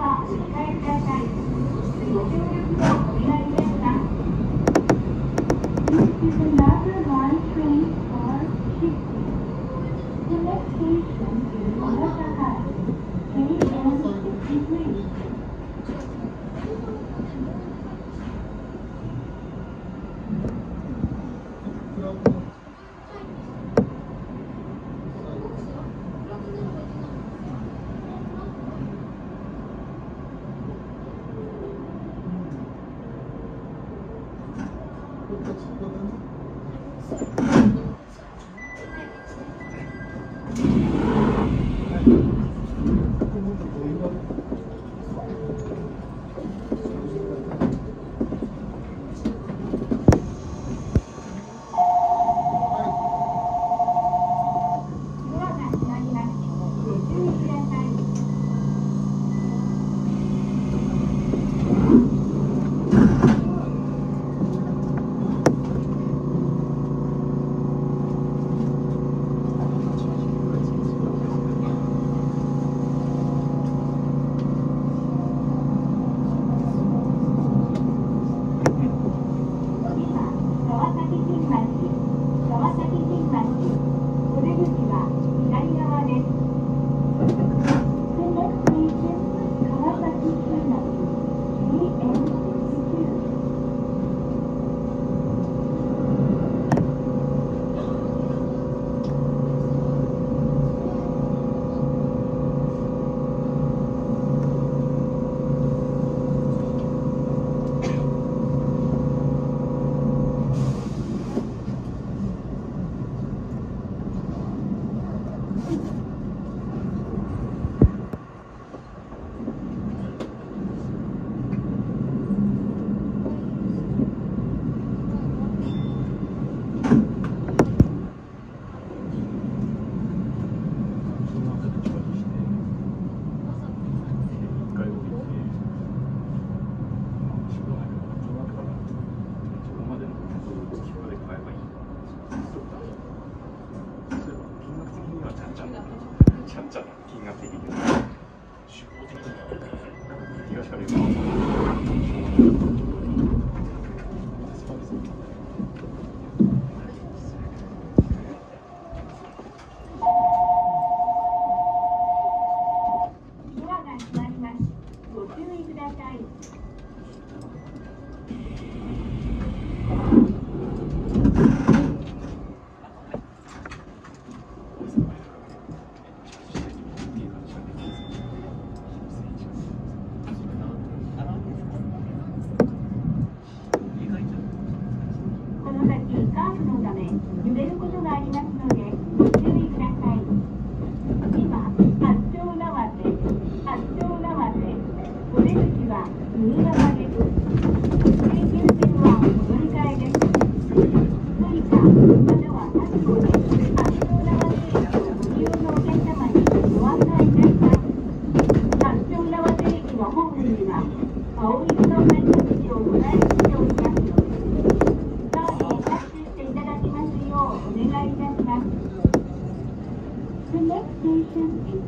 はお控えください。ご協力 Thank you. Thank you.